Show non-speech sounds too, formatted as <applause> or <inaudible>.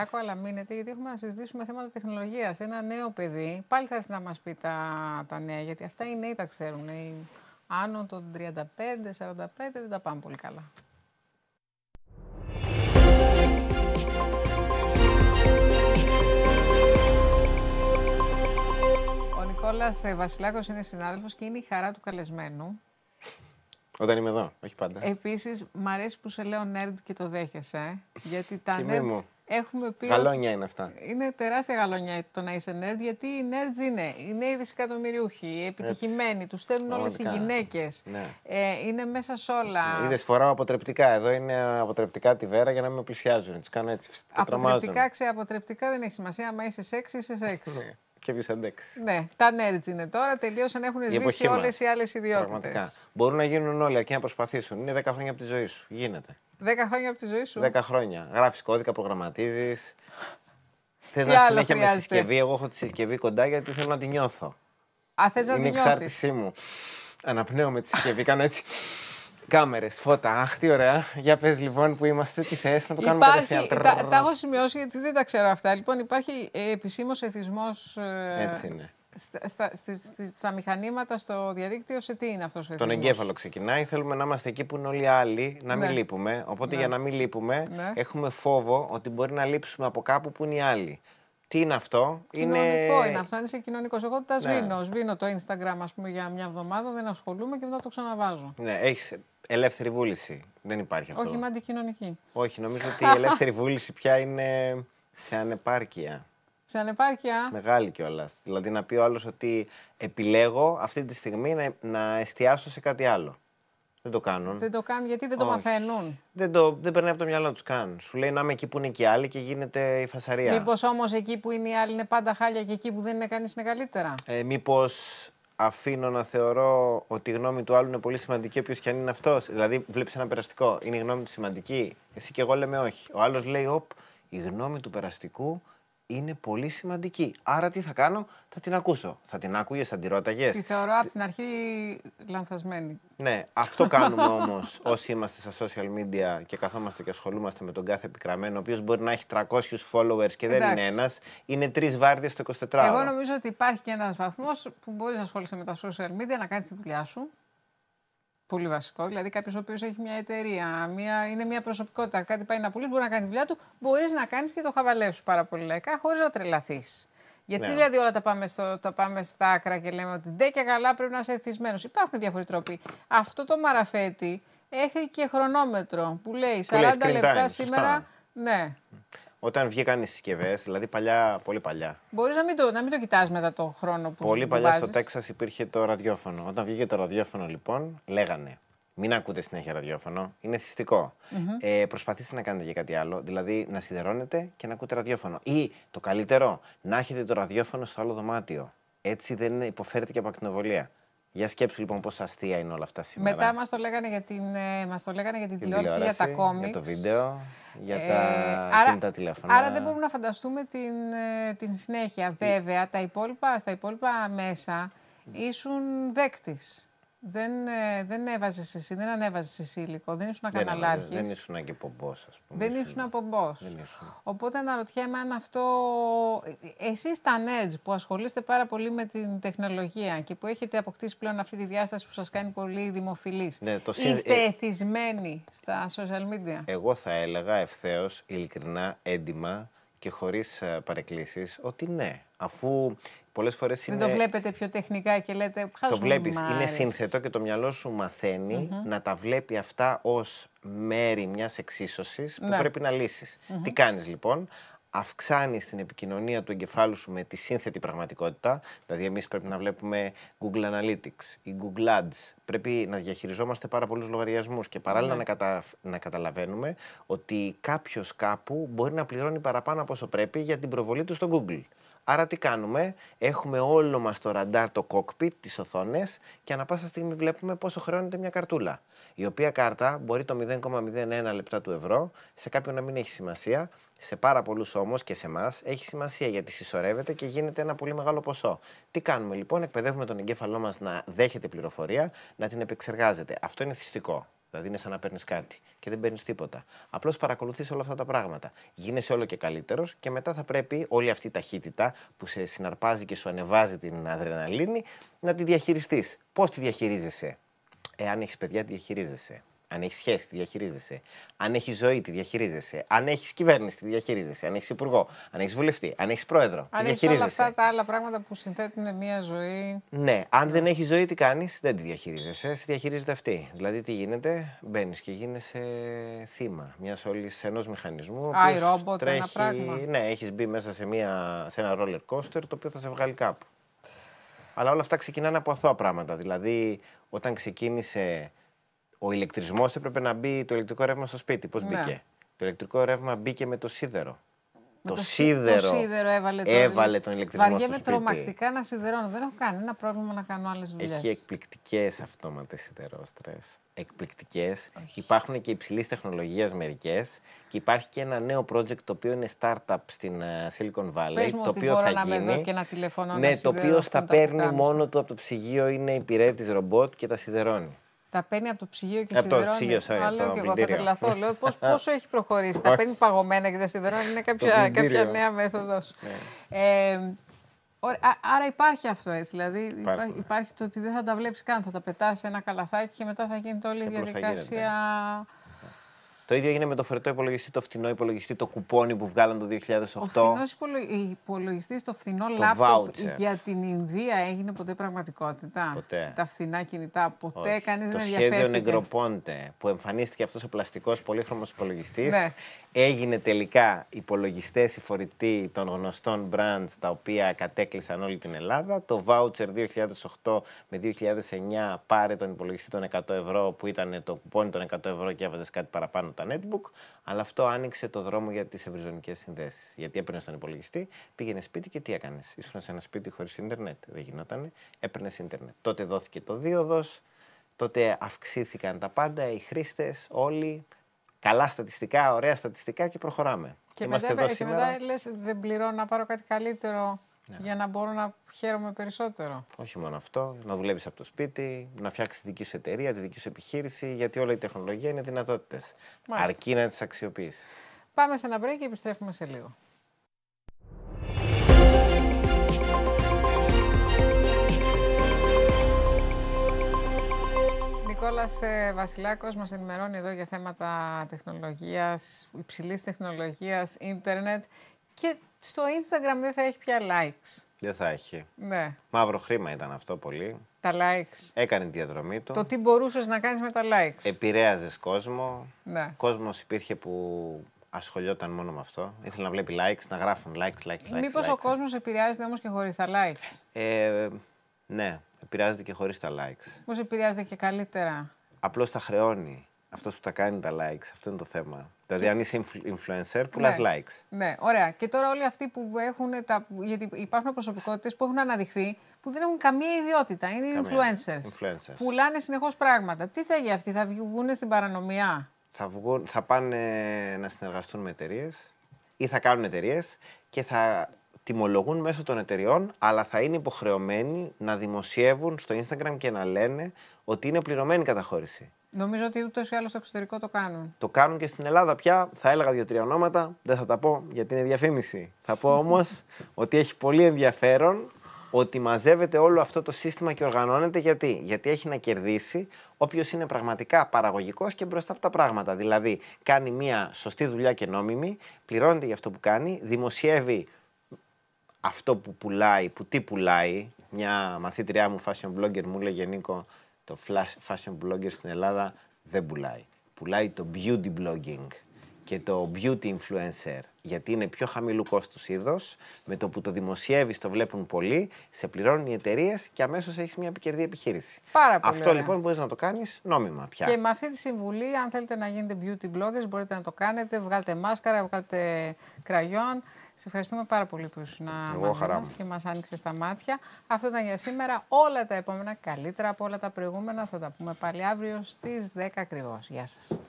Βασιλάκο, αλλά μείνετε γιατί έχουμε να συζητήσουμε θέματα τεχνολογίας. Ένα νέο παιδί, πάλι θα έρθει να μας πει τα, τα νέα, γιατί αυτά οι νέοι τα ξέρουν. Οι άνω των 35, 45 δεν τα πάνε πολύ καλά. Ο Νικόλας ε, Βασιλάκος είναι συνάδελφος και είναι η χαρά του καλεσμένου. Όταν είμαι εδώ, όχι πάντα. Επίσης, μ' αρέσει που σε λέω nerd και το δέχεσαι, γιατί τα Τιμή nerds μου. Έχουμε πει Γαλόνια είναι αυτά. ότι είναι τεράστια γαλονιά το να είσαι nerd, γιατί οι nerds είναι, είναι οι δισεκατομμυριούχοι, οι επιτυχημένοι, τους στέλνουν όλες οι Πραγματικά. γυναίκες, Ναι. ε, είναι μέσα σε όλα. Είδες, φοράω αποτρεπτικά. Εδώ είναι αποτρεπτικά τη βέρα για να με πλησιάζουν. Τις κάνω έτσι. τα τρομάζουν. Αποτρεπτικά, ξεαποτρεπτικά δεν έχει σημασία. Άμα είσαι σεξ, είσαι σεξ. Ναι. Και ποιο αντέξει. ναι, τα nerds είναι τώρα. Τελείωσαν, έχουν σβήσει εποχή όλες μας. οι άλλες ιδιότητες. Πραγματικά. Μπορούν να γίνουν όλοι αρκεί να προσπαθήσουν. Είναι 10 χρόνια από τη ζωή σου. Γίνεται. Δέκα χρόνια από τη ζωή σου; 10 χρόνια. Γράφεις κώδικα, προγραμματίζεις. Θες Τι να άλλο συνέχεια με χρειάζεται; συσκευή. Εγώ έχω τη συσκευή κοντά γιατί θέλω να τη νιώθω. Α, θες να είναι τη νιώθει. εξάρτησή μου. Αναπνέω με τη συσκευή, κάνω έτσι. Κάμερες, φώτα. Αχ, τι ωραία. Για πες λοιπόν που είμαστε, τι θες, να το κάνουμε Υπάρχει, κατευθείαν. τα, τα έχω σημειώσει γιατί δεν τα ξέρω αυτά. Λοιπόν, υπάρχει ε, επισήμως εθισμός Έτσι είναι. στα, στα, στις- στις- στα μηχανήματα στο διαδίκτυο. Σε τι είναι αυτός ο εθισμός; Τον εγκέφαλο ξεκινάει. Θέλουμε να είμαστε εκεί που είναι όλοι οι άλλοι, να μην Ναι. λείπουμε. Οπότε Ναι. για να μην λείπουμε, Ναι. έχουμε φόβο ότι μπορεί να λείψουμε από κάπου που είναι οι άλλοι. Τι είναι αυτό, Κοινωνικό είναι αυτό, αν είσαι κοινωνικός. Εγώ τα Ναι. σβήνω. Σβήνω το Instagram, ας πούμε, για μια εβδομάδα, δεν ασχολούμαι και μετά το ξαναβάζω. Ναι, έχεις ελεύθερη βούληση. Δεν υπάρχει αυτό. Όχι, είμαι αντικοινωνική. Όχι, νομίζω ότι η ελεύθερη βούληση πια είναι σε ανεπάρκεια. Σε ανεπάρκεια. Μεγάλη κιόλας. Δηλαδή να πει ο άλλος ότι επιλέγω αυτή τη στιγμή να, να εστιάσω σε κάτι άλλο. Δεν το κάνουν. Δεν το κάνουν γιατί δεν το Όχι. μαθαίνουν; Δεν, το, δεν περνάει από το μυαλό τους καν. Σου λέει να είμαι εκεί που είναι και οι άλλοι και γίνεται η φασαρία. Μήπως όμως εκεί που είναι οι άλλοι είναι πάντα χάλια και εκεί που δεν είναι κανείς είναι καλύτερα; Ε, Μήπως αφήνω να θεωρώ ότι η γνώμη του άλλου είναι πολύ σημαντική, όποιο και αν είναι αυτός. Δηλαδή, βλέπεις ένα περαστικό, είναι η γνώμη του σημαντική. Εσύ και εγώ λέμε όχι. Ο άλλος λέει, Οπ, η γνώμη του περαστικού είναι πολύ σημαντική. Άρα τι θα κάνω, θα την ακούσω. Θα την άκουγες, θα την ρώταγες; Τη θεωρώ από την αρχή λανθασμένη. Ναι, αυτό κάνουμε όμως <laughs> όσοι είμαστε στα social media και καθόμαστε και ασχολούμαστε με τον κάθε επικραμένο, ο οποίος μπορεί να έχει 300 followers και δεν είναι Εντάξει. ένας, είναι τρεις βάρδιες στο 24 Εγώ νομίζω ότι υπάρχει και ένας βαθμός που μπορείς να ασχολείσαι με τα social media, να κάνεις τη δουλειά σου. Πολύ βασικό. Δηλαδή, κάποιος ο οποίος έχει μια εταιρεία, μια, είναι μια προσωπικότητα, κάτι πάει να πουλήσει, μπορεί να κάνει τη δουλειά του. Μπορείς να κάνεις και το χαβαλέ σου πάρα πολύ λαϊκά, χωρίς να τρελαθείς. Γιατί Ναι. δηλαδή όλα τα πάμε, στο, τα πάμε στα άκρα και λέμε ότι ντε και καλά πρέπει να είσαι εθισμένος. Υπάρχουν διάφοροι τρόποι. Αυτό το μαραφέτη έχει και χρονόμετρο που λέει 40 Που λέει screen λεπτά time, σήμερα. σωστά. Ναι. Όταν βγήκαν οι συσκευές, δηλαδή παλιά, πολύ παλιά. Μπορείς να μην το, να μην το κοιτάς μετά το χρόνο που Πολύ που παλιά στο βάζεις. Τέξας υπήρχε το ραδιόφωνο. Όταν βγήκε το ραδιόφωνο, λοιπόν, λέγανε μην ακούτε συνέχεια ραδιόφωνο. Είναι θυστικό. Ε, προσπαθήστε να κάνετε και κάτι άλλο. Δηλαδή να σιδερώνετε και να ακούτε ραδιόφωνο. Ή το καλύτερο, να έχετε το ραδιόφωνο στο άλλο δωμάτιο. Έτσι δεν υποφέρετε και από ακτινοβολία. Για σκέψου λοιπόν πόσο αστεία είναι όλα αυτά σήμερα. Μετά μας το λέγανε για την, ε, μας το λέγανε για την Την τηλεόραση και για τα τηλεόραση, κόμιξ. Για το βίντεο, για Ε, τα κινητά τηλέφωνα. Άρα δεν μπορούμε να φανταστούμε την, ε, την συνέχεια. Βέβαια, τα υπόλοιπα, στα υπόλοιπα μέσα ήσουν δέκτης. Δεν, ε, δεν έβαζες εσύ, δεν ανέβαζες εσύ υλικό, δεν ήσουν δεν, καναλάρχης. δεν ήσουν και πομπός, ας πούμε. Δεν ήσουν από boss. Δεν ήσουν. Οπότε αναρωτιέμαι αν αυτό. Εσείς τα nerds που ασχολείστε πάρα πολύ με την τεχνολογία και που έχετε αποκτήσει πλέον αυτή τη διάσταση που σας κάνει πολύ δημοφιλής. Ναι, το συν- Είστε ε- εθισμένοι στα social media; Εγώ θα έλεγα ευθέως, ειλικρινά, έντιμα και χωρίς παρεκκλήσεις ότι ναι. Αφού πολλές φορές είναι. Δεν το βλέπετε πιο τεχνικά και λέτε. Το «Χάζω, βλέπεις. μ' Είναι άρεσε». σύνθετο και το μυαλό σου μαθαινει να τα βλέπει αυτά ως μέρη μιας εξίσωσης που Ναι. πρέπει να λυσει Τι κάνεις λοιπόν. Αυξάνει την επικοινωνία του εγκεφάλου σου με τη σύνθετη πραγματικότητα. Δηλαδή, εμείς πρέπει να βλέπουμε Google Analytics ή Google Ads. Πρέπει να διαχειριζόμαστε πάρα πολλούς λογαριασμούς και παράλληλα να, κατα... να καταλαβαίνουμε ότι κάποιος κάπου μπορεί να πληρώνει παραπάνω από όσο πρέπει για την προβολή του στο Google. Άρα τι κάνουμε, έχουμε όλο μας το ραντάρ, το cockpit, τις οθόνες και ανα πάσα στιγμή βλέπουμε πόσο χρεώνεται μια καρτούλα. Η οποία κάρτα μπορεί το 0,01 λεπτά του ευρώ, σε κάποιον να μην έχει σημασία, σε πάρα πολλούς όμως και σε εμάς έχει σημασία γιατί συσσωρεύεται και γίνεται ένα πολύ μεγάλο ποσό. Τι κάνουμε λοιπόν, εκπαιδεύουμε τον εγκέφαλό μας να δέχεται πληροφορία, να την επεξεργάζεται. Αυτό είναι θυστικό. Δηλαδή είναι σαν να παίρνεις κάτι και δεν παίρνεις τίποτα. Απλώς παρακολουθείς όλα αυτά τα πράγματα. Γίνεσαι όλο και καλύτερος και μετά θα πρέπει όλη αυτή η ταχύτητα που σε συναρπάζει και σου ανεβάζει την αδρεναλίνη να τη διαχειριστείς. Πώς τη διαχειρίζεσαι, Εάν έχεις παιδιά, τη διαχειρίζεσαι. Αν έχεις σχέση, τη διαχειρίζεσαι. Αν έχεις ζωή, τη διαχειρίζεσαι. Αν έχεις κυβέρνηση, τη διαχειρίζεσαι. Αν έχεις υπουργό, αν έχεις βουλευτή, αν έχεις πρόεδρο. Αν έχεις όλα αυτά τα άλλα πράγματα που συνθέτουν μια ζωή. Ναι, αν δεν έχεις ζωή, τι κάνεις, δεν τη διαχειρίζεσαι. Σε διαχειρίζεται αυτή. Δηλαδή, τι γίνεται, μπαίνεις και γίνεσαι θύμα μιας όλης ενός μηχανισμού. Α, ρομπότ, ένα πράγμα. Ναι, έχεις μπει μέσα σε, μια, σε ένα roller coaster το οποίο θα σε βγάλει κάπου. Αλλά όλα αυτά ξεκινάνε από αθώα πράγματα. Δηλαδή, όταν ξεκίνησε ο ηλεκτρισμός έπρεπε να μπει το ηλεκτρικό ρεύμα στο σπίτι. Πώς ναι. μπήκε; Το ηλεκτρικό ρεύμα μπήκε με το σίδερο. το, το, σίδερο, το σίδερο έβαλε, το... έβαλε τον ηλεκτρισμό Βαριέμαι στο σπίτι. τρομακτικά να σιδερώνω. Δεν έχω κανένα πρόβλημα να κάνω άλλες δουλειές. Έχει εκπληκτικές αυτόματες σιδερόστρες. Εκπληκτικές. Υπάρχουν και υψηλής τεχνολογίας μερικές. Και υπάρχει και ένα νέο project το οποίο είναι startup στην uh, Silicon Valley. Πες μου το οποίο μπορώ θα να γίνει. με δω και να τηλεφωνώ ναι, να το οποίο θα παίρνει μόνο του από το ψυγείο, είναι υπηρέτη ρομπότ και τα σιδερώνει. Τα παίρνει από το ψυγείο και από σιδερώνει. Το ψυγείο, sorry, Α, λέω και εγώ θα τρελαθώ. λέω πώς, <laughs> πόσο έχει προχωρήσει. τα παίρνει παγωμένα και τα σιδερώνει. Είναι κάποια, κάποια νέα μέθοδος. Ναι. Ε, άρα υπάρχει αυτό έτσι. Δηλαδή υπάρχει, υπάρχει το ότι δεν θα τα βλέπεις καν. Θα τα πετάσει ένα καλαθάκι και μετά θα γίνει όλη η διαδικασία. Το ίδιο έγινε με το φερετό υπολογιστή, το φθηνό υπολογιστή, το κουπόνι που βγάλαν το 2008. Ο φθηνό υπολογιστή, το φθηνό το λάπτοπ για την Ινδία έγινε ποτέ πραγματικότητα; Ποτέ. Τα φθηνά κινητά, ποτέ κανείς δεν ενδιαφέρθηκε. Το σχέδιο Νεγκροπόντε που εμφανίστηκε αυτός ο πλαστικός πολύχρωμος υπολογιστής. Ναι έγινε τελικά υπολογιστές η φορητοί των γνωστών brands τα οποία κατέκλυσαν όλη την Ελλάδα. Το voucher 2008 με 2009 πάρε τον υπολογιστή των 100 ευρώ που ήταν το κουπόνι των 100 ευρώ και έβαζες κάτι παραπάνω τα netbook. Αλλά αυτό άνοιξε το δρόμο για τις ευρυζωνικές συνδέσεις. Γιατί έπαιρνες τον υπολογιστή, πήγαινε σπίτι και τι έκανες. Ήσουν σε ένα σπίτι χωρίς Ιντερνετ. Δεν γινότανε. Έπαιρνες Ιντερνετ. Τότε δόθηκε το δίωδος. Τότε αυξήθηκαν τα πάντα, οι χρήστες, όλοι καλά στατιστικά, ωραία στατιστικά και προχωράμε. Και Είμαστε μετά, εδώ και μετά λες δεν πληρώνω να πάρω κάτι καλύτερο ναι. για να μπορώ να χαίρομαι περισσότερο. Όχι μόνο αυτό, να δουλεύεις από το σπίτι, να φτιάξεις τη δική σου εταιρεία, τη δική σου επιχείρηση, γιατί όλη η τεχνολογία είναι δυνατότητες. Αρκεί να τις αξιοποιήσεις. Πάμε σε ένα break και επιστρέφουμε σε λίγο. Νικόλας ε, Βασιλάκος μας ενημερώνει εδώ για θέματα τεχνολογίας, υψηλής τεχνολογίας, ίντερνετ και στο Instagram δεν θα έχει πια likes. Δεν θα έχει. Ναι. Μαύρο χρήμα ήταν αυτό πολύ. Τα likes. Έκανε τη διαδρομή του. Το τι μπορούσες να κάνεις με τα likes. Επηρέαζες κόσμο. Ναι. Κόσμος υπήρχε που ασχολιόταν μόνο με αυτό. Ήθελε να βλέπει likes, να γράφουν likes, likes, likes. Μήπως likes. ο κόσμος επηρεάζεται όμως και χωρίς τα likes. Ε, ναι, επηρεάζεται και χωρίς τα likes. Πώς επηρεάζεται και καλύτερα; Απλώς τα χρεώνει. Αυτός που τα κάνει τα likes. Αυτό είναι το θέμα. Δηλαδή, αν είσαι influencer, πουλάς ναι. likes. Ναι, ωραία. Και τώρα όλοι αυτοί που έχουν. Τα... Γιατί υπάρχουν προσωπικότητες που έχουν αναδειχθεί που δεν έχουν καμία ιδιότητα. Είναι influencers. influencers. Πουλάνε συνεχώς πράγματα. Τι θα γίνει αυτοί, θα βγουν στην παρανομία; Θα, βγουν, θα πάνε να συνεργαστούν με εταιρείες ή θα κάνουν εταιρείες και θα τιμολογούν μέσω των εταιριών, αλλά θα είναι υποχρεωμένοι να δημοσιεύουν στο Instagram και να λένε ότι είναι πληρωμένη καταχώρηση. Νομίζω ότι ούτως ή άλλως στο εξωτερικό το κάνουν. Το κάνουν και στην Ελλάδα πια. Θα έλεγα δύο-τρία ονόματα. Δεν θα τα πω γιατί είναι διαφήμιση. θα πω όμως <laughs> ότι έχει πολύ ενδιαφέρον ότι μαζεύεται όλο αυτό το σύστημα και οργανώνεται. Γιατί, γιατί έχει να κερδίσει όποιος είναι πραγματικά παραγωγικός και μπροστά από τα πράγματα. Δηλαδή, κάνει μια σωστή δουλειά και νόμιμη, πληρώνεται για αυτό που κάνει, δημοσιεύει αυτό που πουλάει, που τι πουλάει. Μια μαθήτριά μου, fashion blogger, μου έλεγε Νίκο, το fashion blogger στην Ελλάδα δεν πουλάει. Πουλάει το beauty blogging και το beauty influencer. Γιατί είναι πιο χαμηλού κόστους είδος, με το που το δημοσιεύεις, το βλέπουν πολλοί, σε πληρώνουν οι εταιρείες και αμέσως έχεις μια επικερδή επιχείρηση. Πάρα πολύ. Αυτό λοιπόν μπορείς να το κάνεις νόμιμα πια. Και με αυτή τη συμβουλή, αν θέλετε να γίνετε beauty bloggers, μπορείτε να το κάνετε. Βγάλτε μάσκαρα, βγάλτε κραγιόν. Σε ευχαριστούμε πάρα πολύ που ήσουν μαζί και μας άνοιξε τα μάτια. Αυτό ήταν για σήμερα. Όλα τα επόμενα, καλύτερα από όλα τα προηγούμενα, θα τα πούμε πάλι αύριο στις 10 ακριβώς. Γεια σας.